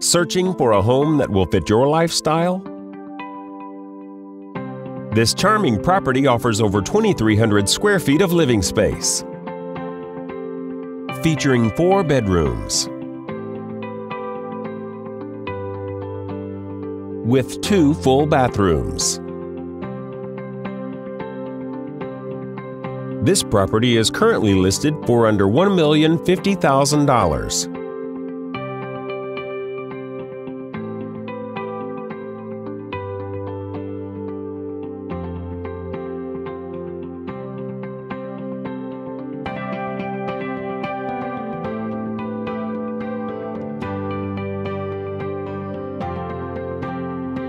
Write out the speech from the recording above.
Searching for a home that will fit your lifestyle? This charming property offers over 2,300 square feet of living space. Featuring four bedrooms with two full bathrooms. This property is currently listed for under $1,050,000.